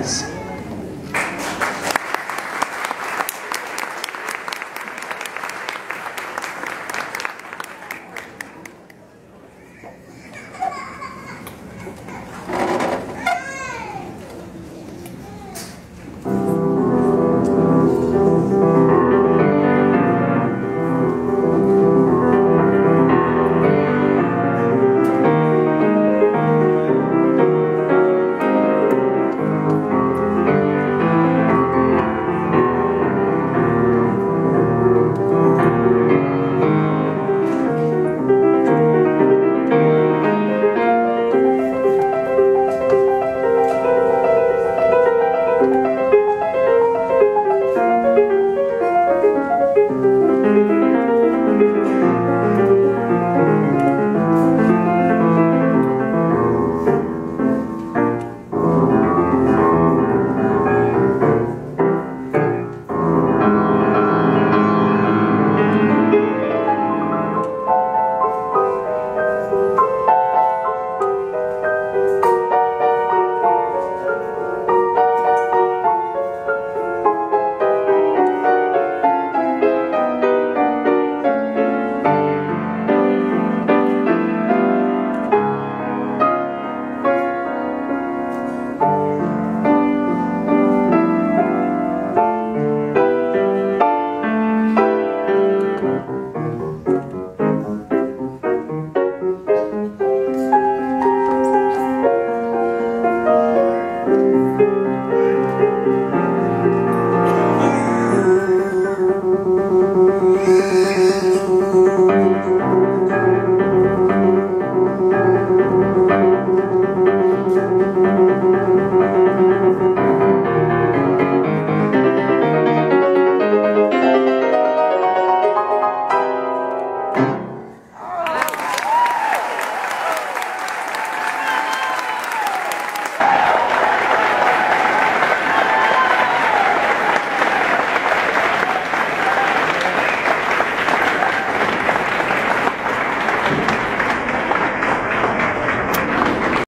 Boys.